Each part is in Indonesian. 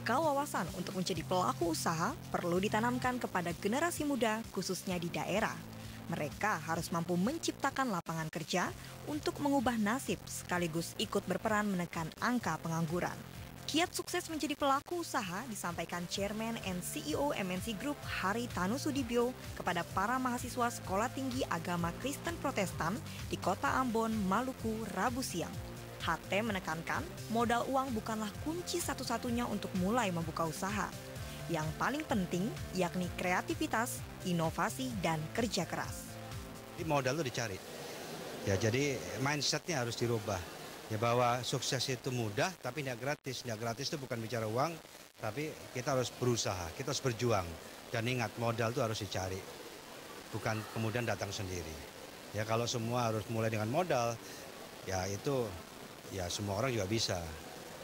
bekal wawasan untuk menjadi pelaku usaha perlu ditanamkan kepada generasi muda khususnya di daerah. Mereka harus mampu menciptakan lapangan kerja untuk mengubah nasib sekaligus ikut berperan menekan angka pengangguran. Kiat sukses menjadi pelaku usaha disampaikan Chairman and CEO MNC Group Hari Tanu Sudibyo kepada para mahasiswa Sekolah Tinggi Agama Kristen Protestan di Kota Ambon, Maluku, Rabu siang. HT menekankan modal uang bukanlah kunci satu-satunya untuk mulai membuka usaha. Yang paling penting yakni kreativitas, inovasi, dan kerja keras. Modal itu dicari. Ya jadi mindsetnya harus dirubah ya bahwa sukses itu mudah tapi tidak gratis tidak gratis itu bukan bicara uang tapi kita harus berusaha kita harus berjuang dan ingat modal itu harus dicari bukan kemudian datang sendiri ya kalau semua harus mulai dengan modal ya itu ya semua orang juga bisa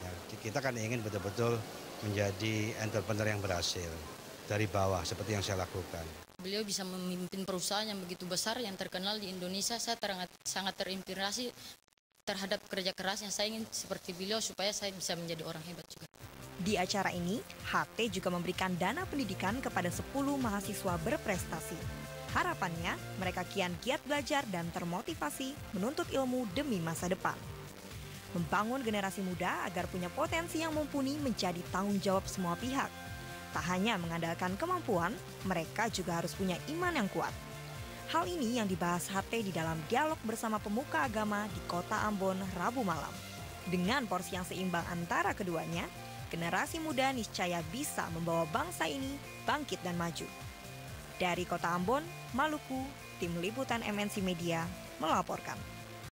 ya, kita kan ingin betul-betul menjadi entrepreneur yang berhasil dari bawah seperti yang saya lakukan beliau bisa memimpin perusahaan yang begitu besar yang terkenal di Indonesia saya sangat terinspirasi terhadap kerja keras yang saya ingin seperti beliau supaya saya bisa menjadi orang hebat juga. Di acara ini, HT juga memberikan dana pendidikan kepada 10 mahasiswa berprestasi. Harapannya, mereka kian giat belajar dan termotivasi menuntut ilmu demi masa depan. Membangun generasi muda agar punya potensi yang mumpuni menjadi tanggung jawab semua pihak. Tak hanya mengandalkan kemampuan, mereka juga harus punya iman yang kuat. Hal ini yang dibahas HT di dalam dialog bersama pemuka agama di kota Ambon Rabu malam. Dengan porsi yang seimbang antara keduanya, generasi muda niscaya bisa membawa bangsa ini bangkit dan maju. Dari kota Ambon, Maluku, tim liputan MNC Media melaporkan.